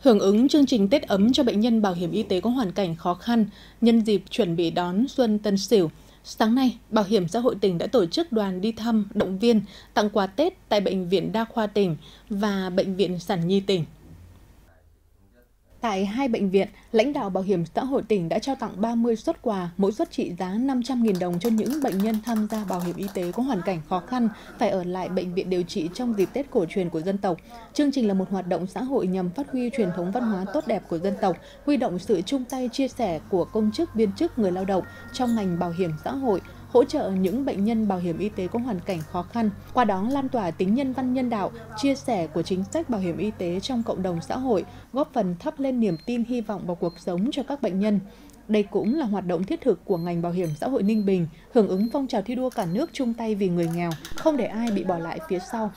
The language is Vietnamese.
Hưởng ứng chương trình Tết ấm cho bệnh nhân bảo hiểm y tế có hoàn cảnh khó khăn, nhân dịp chuẩn bị đón Xuân Tân Sửu, sáng nay, Bảo hiểm xã hội tỉnh đã tổ chức đoàn đi thăm, động viên, tặng quà Tết tại Bệnh viện Đa khoa tỉnh và Bệnh viện Sản Nhi tỉnh. Tại hai bệnh viện, lãnh đạo Bảo hiểm xã hội tỉnh đã trao tặng 30 xuất quà, mỗi suất trị giá 500.000 đồng cho những bệnh nhân tham gia bảo hiểm y tế có hoàn cảnh khó khăn phải ở lại bệnh viện điều trị trong dịp Tết cổ truyền của dân tộc. Chương trình là một hoạt động xã hội nhằm phát huy truyền thống văn hóa tốt đẹp của dân tộc, huy động sự chung tay chia sẻ của công chức viên chức người lao động trong ngành bảo hiểm xã hội, hỗ trợ những bệnh nhân bảo hiểm y tế có hoàn cảnh khó khăn, qua đó lan tỏa tính nhân văn nhân đạo, chia sẻ của chính sách bảo hiểm y tế trong cộng đồng xã hội, góp phần thắp lên niềm tin hy vọng vào cuộc sống cho các bệnh nhân. Đây cũng là hoạt động thiết thực của ngành bảo hiểm xã hội Ninh Bình, hưởng ứng phong trào thi đua cả nước chung tay vì người nghèo, không để ai bị bỏ lại phía sau.